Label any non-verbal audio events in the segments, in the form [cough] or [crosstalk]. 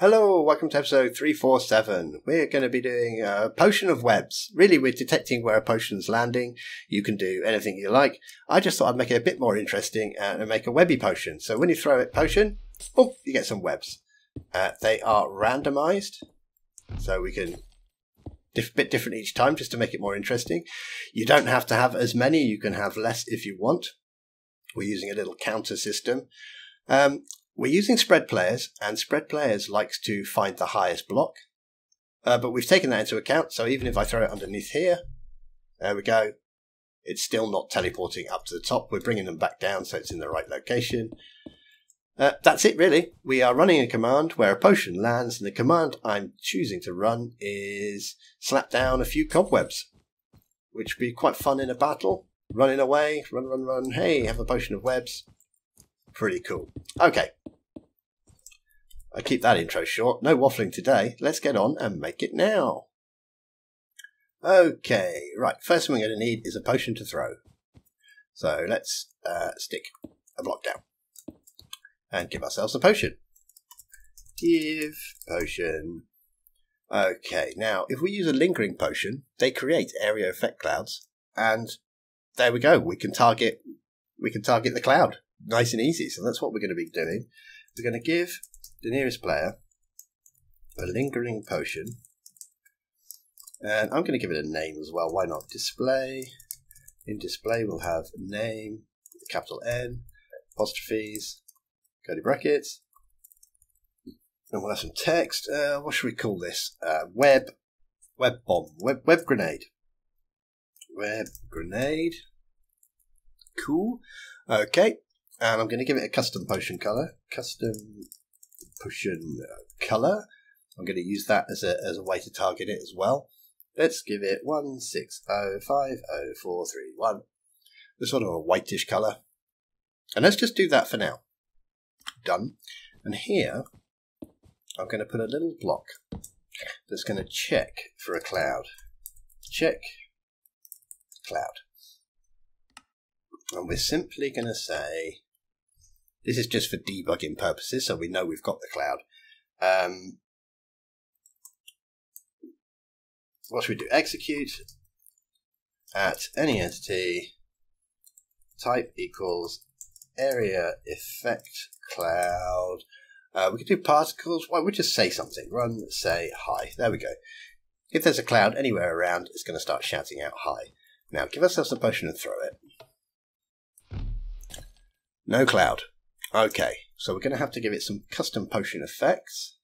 Hello, welcome to episode 347. We're going to be doing a potion of webs. Really, we're detecting where a potion's landing. You can do anything you like. I just thought I'd make it a bit more interesting and make a webby potion. So when you throw it potion, oh, you get some webs. Uh, they are randomized, so we can diff- bit different each time just to make it more interesting. You don't have to have as many. You can have less if you want. We're using a little counter system. Um, we're using spread players, and spread players likes to find the highest block. Uh, but we've taken that into account, so even if I throw it underneath here, there we go, it's still not teleporting up to the top. We're bringing them back down so it's in the right location. Uh, that's it, really. We are running a command where a potion lands, and the command I'm choosing to run is slap down a few cobwebs, which would be quite fun in a battle. Running away, run, run, run. Hey, have a potion of webs. Pretty cool. Okay. I keep that intro short. No waffling today. Let's get on and make it now. Okay, right. First thing we're going to need is a potion to throw. So let's uh, stick a block down and give ourselves a potion. Give potion. Okay, now if we use a lingering potion, they create area effect clouds, and there we go. We can target. We can target the cloud nice and easy. So that's what we're going to be doing. We're going to give the nearest player a lingering potion. And I'm going to give it a name as well. Why not? Display. In display, we'll have name, capital N, apostrophes, curly brackets. And we'll have some text. Uh, what should we call this? Uh, web, web bomb, web, web grenade. Web grenade. Cool. Okay. And I'm going to give it a custom potion color. Custom potion uh, color. I'm going to use that as a, as a way to target it as well. Let's give it 1605041. This sort of a whitish color. And let's just do that for now. Done. And here, I'm going to put a little block that's going to check for a cloud. Check cloud. And we're simply going to say this is just for debugging purposes, so we know we've got the cloud. Um, what should we do? Execute at any entity type equals area effect cloud. Uh, we could do particles. Why we just say something? Run, say hi. There we go. If there's a cloud anywhere around, it's going to start shouting out hi. Now give ourselves a potion and throw it. No cloud. Okay, so we're going to have to give it some custom potion effects.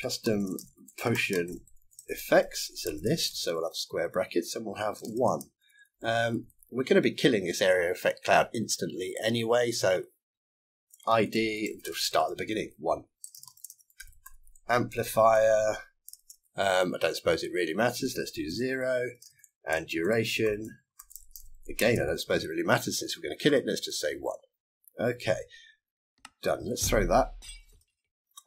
Custom potion effects, it's a list, so we'll have square brackets and we'll have one. Um, we're going to be killing this area effect cloud instantly anyway, so ID, we'll start at the beginning, one. Amplifier, um, I don't suppose it really matters, let's do zero. And duration, Again, I don't suppose it really matters since we're going to kill it. Let's just say one. Okay. Done. Let's throw that.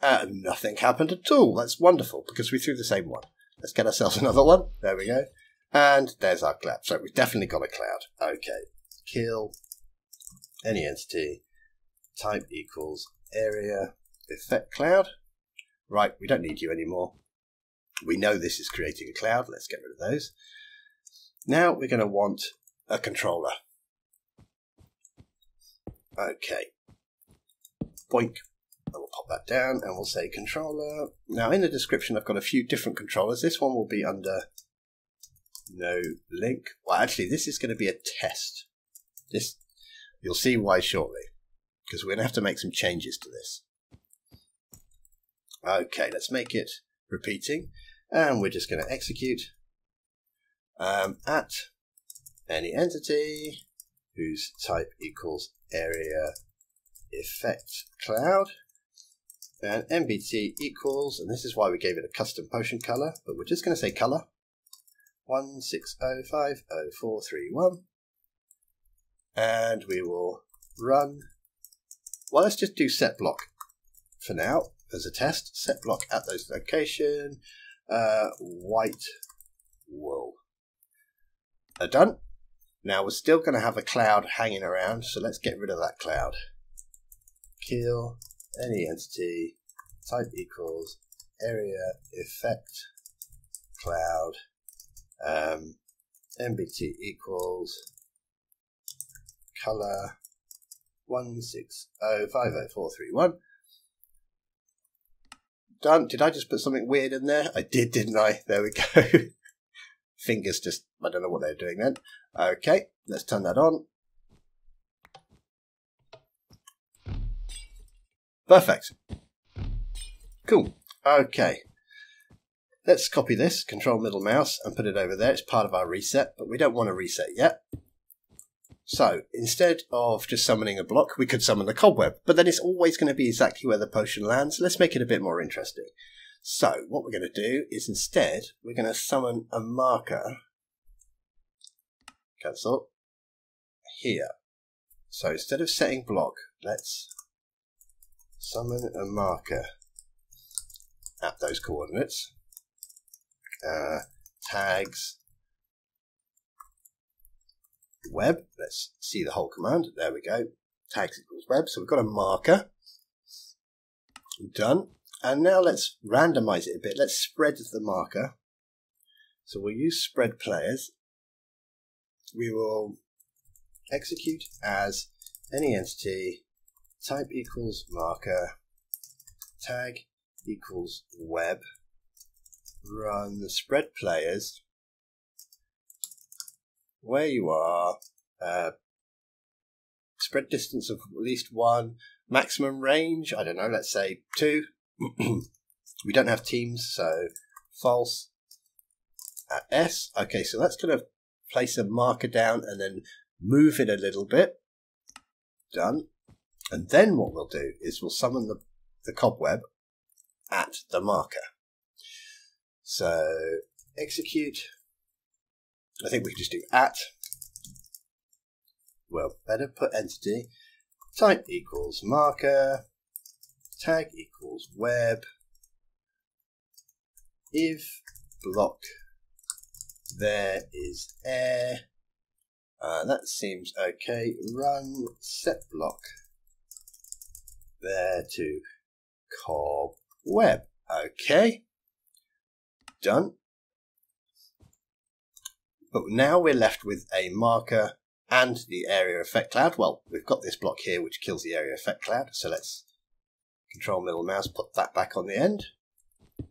And nothing happened at all. That's wonderful because we threw the same one. Let's get ourselves [laughs] another one. There we go. And there's our cloud. So we've definitely got a cloud. Okay. Kill any entity. Type equals area effect cloud. Right, we don't need you anymore. We know this is creating a cloud. Let's get rid of those. Now we're going to want a controller. Okay. Boink. And we'll pop that down and we'll say controller. Now in the description I've got a few different controllers. This one will be under no link. Well actually this is going to be a test. This you'll see why shortly. Because we're going to have to make some changes to this. Okay, let's make it repeating. And we're just going to execute um, at any entity whose type equals area effect cloud. And NBT equals, and this is why we gave it a custom potion color, but we're just going to say color 1605041. And we will run. Well, let's just do set block for now as a test. Set block at those location. Uh, white wool. Are done. Now we're still going to have a cloud hanging around, so let's get rid of that cloud. Kill any entity type equals area effect cloud um, NBT equals color 1605041. Done. Did I just put something weird in there? I did, didn't I? There we go. [laughs] Fingers just, I don't know what they're doing then. Okay, let's turn that on. Perfect. Cool. Okay. Let's copy this, control middle mouse, and put it over there. It's part of our reset, but we don't want to reset yet. So instead of just summoning a block, we could summon the cobweb, but then it's always going to be exactly where the potion lands. Let's make it a bit more interesting. So what we're going to do is instead, we're going to summon a marker. Cancel. Here. So instead of setting block, let's summon a marker at those coordinates. Uh, tags web. Let's see the whole command. There we go. Tags equals web. So we've got a marker. Done. And now let's randomize it a bit. Let's spread the marker. So we'll use spread players. We will execute as any entity type equals marker tag equals web run the spread players where you are uh, spread distance of at least one maximum range i don't know let's say two [clears throat] we don't have teams so false at s okay so that's going to place a marker down and then move it a little bit done and then what we'll do is we'll summon the, the cobweb at the marker. So execute. I think we can just do at. Well, better put entity. Type equals marker. Tag equals web. If block there is air. Uh, that seems okay. Run set block there to cobweb. Okay. Done. But now we're left with a marker and the area effect cloud. Well, we've got this block here which kills the area effect cloud. So let's control middle mouse, put that back on the end.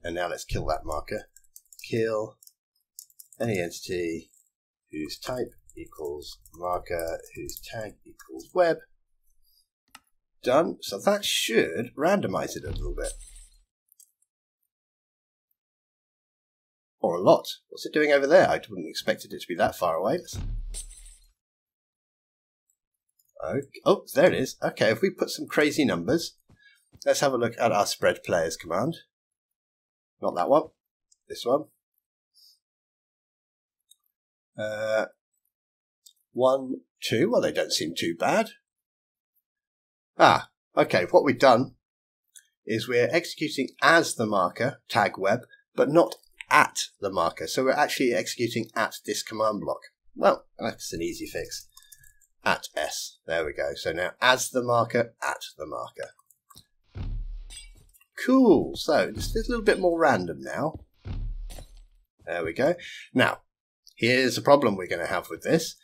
And now let's kill that marker. Kill any entity whose type equals marker, whose tag equals web, done. So that should randomize it a little bit. Or a lot. What's it doing over there? I wouldn't expect it to be that far away. Okay. Oh, there it is. Okay, if we put some crazy numbers, let's have a look at our spread players command. Not that one. This one. Uh, one, two. Well, they don't seem too bad. Ah, okay. What we've done is we're executing as the marker, tag web, but not at the marker. So we're actually executing at this command block. Well, that's an easy fix. At S. There we go. So now as the marker, at the marker. Cool. So just a little bit more random now. There we go. Now, here's a problem we're going to have with this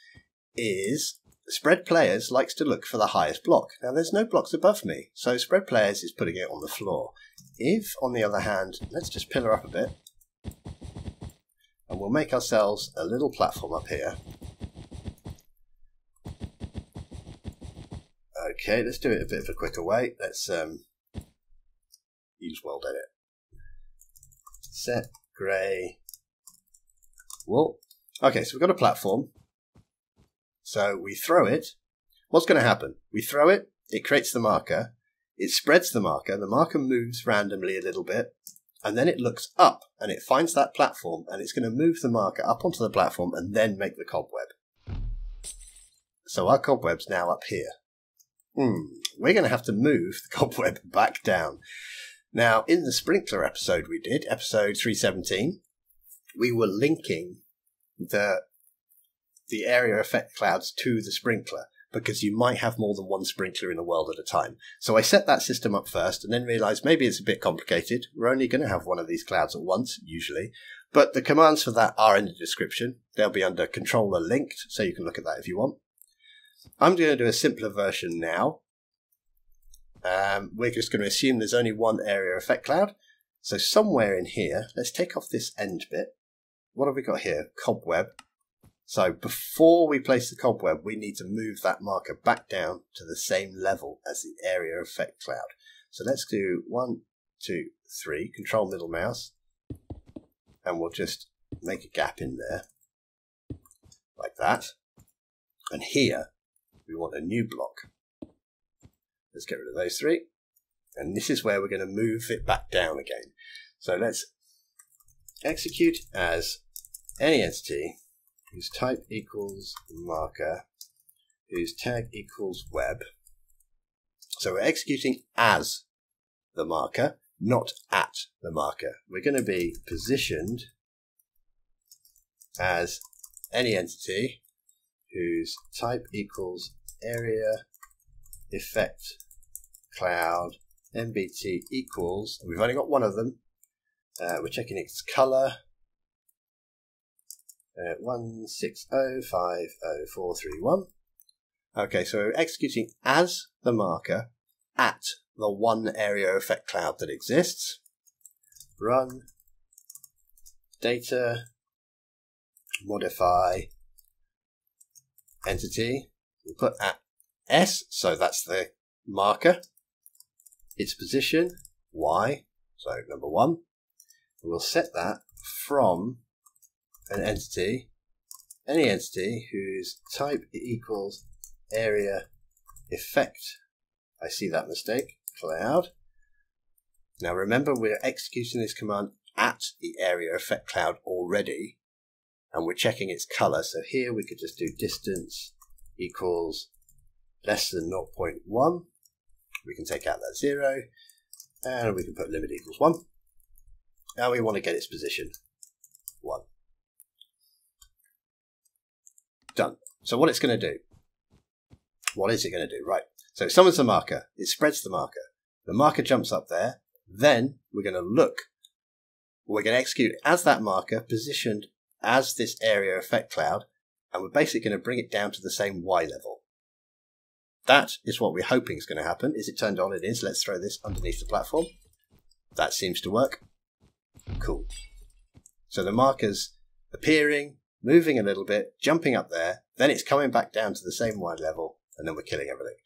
is Spread Players likes to look for the highest block. Now, there's no blocks above me, so Spread Players is putting it on the floor. If, on the other hand, let's just pillar up a bit, and we'll make ourselves a little platform up here. Okay, let's do it a bit of a quicker way. Let's um, use world edit. Set grey wool. Okay, so we've got a platform. So we throw it. What's going to happen? We throw it, it creates the marker, it spreads the marker, the marker moves randomly a little bit, and then it looks up and it finds that platform and it's going to move the marker up onto the platform and then make the cobweb. So our cobweb's now up here. Hmm, we're going to have to move the [laughs] cobweb back down. Now, in the sprinkler episode we did, episode 317, we were linking the the area effect clouds to the sprinkler. because you might have more than one sprinkler in a world at a time. So I set that system up first and then realized maybe it's a bit complicated. We're only going to have one of these clouds at once, usually. But the commands for that are in the description. They'll be under controller linked, so you can look at that if you want. I'm going to do a simpler version now. Um, we're just going to assume there's only one area effect cloud. So somewhere in here, let's take off this end bit. What have we got here? Cobweb. So before we place the cobweb, we need to move that marker back down to the same level as the area effect cloud. So let's do one, two, three, control middle mouse, and we'll just make a gap in there like that. And here we want a new block. Let's get rid of those three. And this is where we're going to move it back down again. So let's execute as any entity whose type equals marker, whose tag equals web. So we're executing as the marker, not at the marker. We're going to be positioned as any entity whose type equals area effect cloud NBT equals, we've only got one of them. Uh, we're checking its color uh, 1605041. Okay, so we're executing as the marker at the one area effect cloud that exists. Run data modify entity. We'll put at S, so that's the marker. Its position, Y, so number one. We'll set that from an entity, any entity whose type equals area effect. I see that mistake. Cloud. Now remember, we're executing this command at the area effect cloud already, and we're checking its color. So here we could just do distance equals less than 0.1. We can take out that zero, and we can put limit equals one. Now we want to get its position one. Done. So what it's going to do, what is it going to do? Right. So it summons the marker. It spreads the marker. The marker jumps up there. Then we're going to look. We're going to execute as that marker positioned as this area effect cloud. And we're basically going to bring it down to the same Y level. That is what we're hoping is going to happen. Is it turned on? It is. Let's throw this underneath the platform. That seems to work. Cool. So the marker's appearing, moving a little bit, jumping up there, then it's coming back down to the same wide level, and then we're killing everything.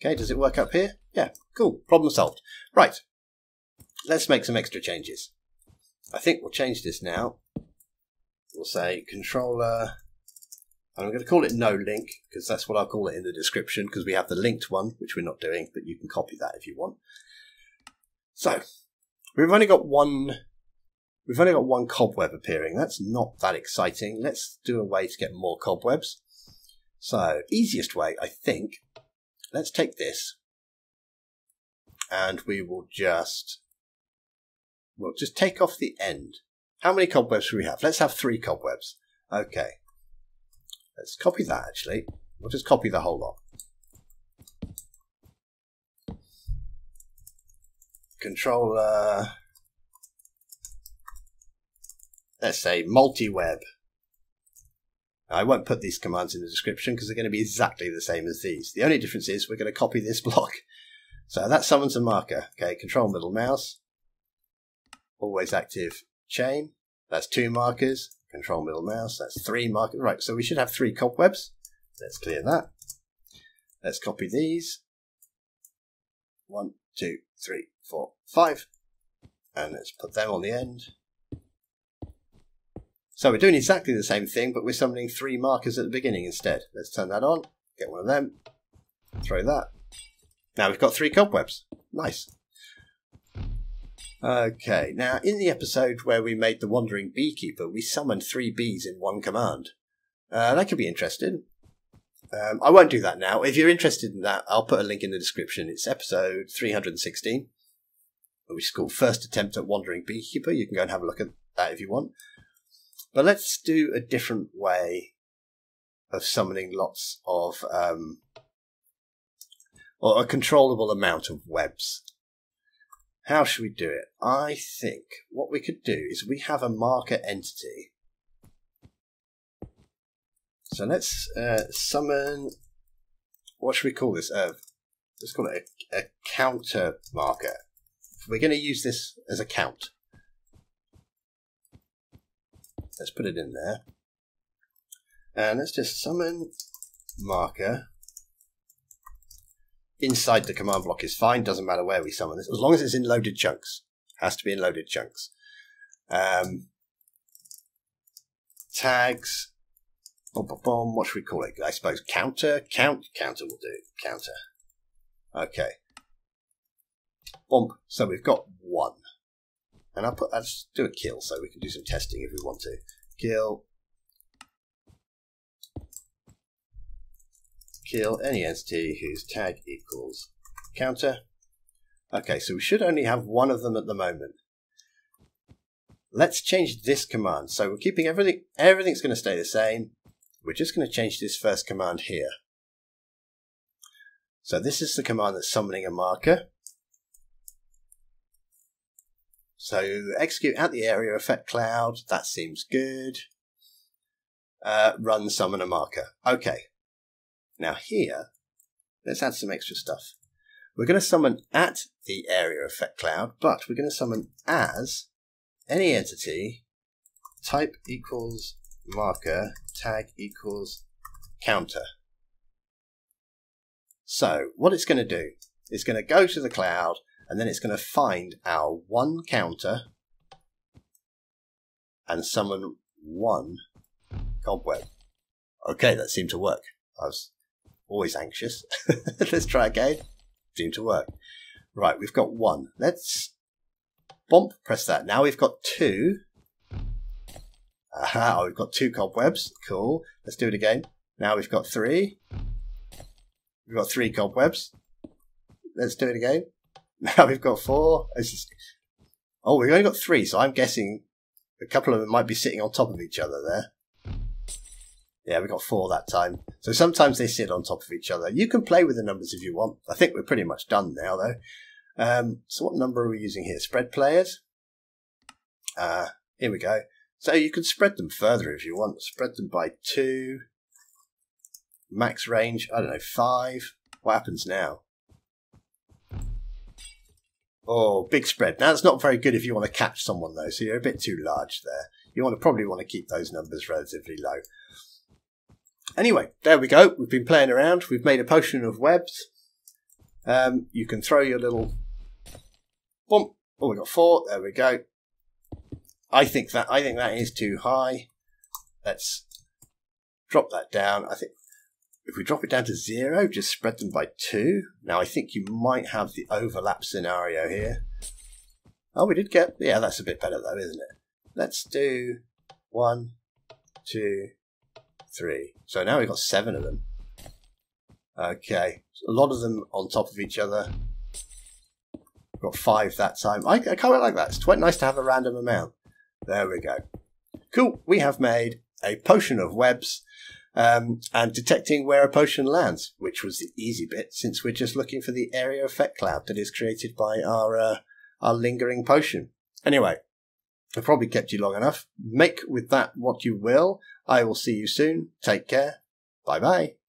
Okay, does it work up here? Yeah, cool. Problem solved. Right. Let's make some extra changes. I think we'll change this now. We'll say controller, I'm going to call it no link, because that's what I'll call it in the description, because we have the linked one, which we're not doing, but you can copy that if you want. So, we've only got one We've only got one cobweb appearing. That's not that exciting. Let's do a way to get more cobwebs. So, easiest way, I think, let's take this and we will just, we'll just take off the end. How many cobwebs do we have? Let's have three cobwebs. Okay. Let's copy that actually. We'll just copy the whole lot. Controller uh, let's say multi-web. I won't put these commands in the description because they're going to be exactly the same as these. The only difference is we're going to copy this [laughs] block. So that summons a marker. Okay, control middle mouse. Always active chain. That's two markers. Control middle mouse. That's three markers. Right, so we should have three cobwebs. Let's clear that. Let's copy these. One, two, three, four, five. And let's put them on the end. So we're doing exactly the same thing, but we're summoning three markers at the beginning instead. Let's turn that on, get one of them, throw that. Now we've got three cobwebs. Nice. Okay, now in the episode where we made the Wandering Beekeeper, we summoned three bees in one command. Uh, that could be interesting. Um, I won't do that now. If you're interested in that, I'll put a link in the description. It's episode 316, which is called First Attempt at Wandering Beekeeper. You can go and have a look at that if you want. But let's do a different way of summoning lots of, um, or a controllable amount of webs. How should we do it? I think what we could do is we have a marker entity. So let's uh, summon, what should we call this? Uh, let's call it a, a counter marker. We're going to use this as a count. Let's put it in there. And let's just summon marker. Inside the command block is fine, doesn't matter where we summon this, as long as it's in loaded chunks. Has to be in loaded chunks. Um, tags. Boom, boom, boom. What should we call it? I suppose counter. Count. Counter will do. Counter. Okay. Bump. So we've got one. And I'll put, let's do a kill so we can do some testing if we want to. Kill. Kill any entity whose tag equals counter. Okay, so we should only have one of them at the moment. Let's change this command. So we're keeping everything, everything's going to stay the same. We're just going to change this first command here. So this is the command that's summoning a marker. So execute at the area effect cloud. That seems good. Uh, run summon a marker. Okay. Now here, let's add some extra stuff. We're going to summon at the area effect cloud, but we're going to summon as any entity type equals marker tag equals counter. So what it's going to do is going to go to the cloud and then it's going to find our one counter and summon one cobweb. Okay, that seemed to work. I was always anxious. [laughs] Let's try again. Seemed to work. Right, we've got one. Let's bump, press that. Now we've got two. Aha, oh, we've got two cobwebs. Cool. Let's do it again. Now we've got three. We've got three cobwebs. Let's do it again. [laughs] Now we've got four. Just... Oh, we've only got three, so I'm guessing a couple of them might be sitting on top of each other there. Yeah, we got four that time. So sometimes they sit on top of each other. You can play with the numbers if you want. I think we're pretty much done now, though. Um, so what number are we using here? Spread players. Uh, here we go. So you can spread them further if you want. Spread them by two. Max range, I don't know, five. What happens now? Oh, big spread. Now, it's not very good if you want to catch someone, though, so you're a bit too large there. You want to probably want to keep those numbers relatively low. Anyway, there we go. We've been playing around. We've made a potion of webs. Um, you can throw your little. Oh, we got four. There we go. I think that I think that is too high. Let's drop that down. I think if we drop it down to zero, just spread them by two. Now I think you might have the overlap scenario here. Oh, we did get, yeah, that's a bit better though, isn't it? Let's do one, two, three. So now we've got seven of them. Okay, a lot of them on top of each other. Got five that time. I, I quite like that. It's quite nice to have a random amount. There we go. Cool. We have made a potion of webs um, and detecting where a potion lands, which was the easy bit since we're just looking for the area effect cloud that is created by our uh, our lingering potion. Anyway, I've probably kept you long enough. Make with that what you will. I will see you soon. Take care. Bye bye.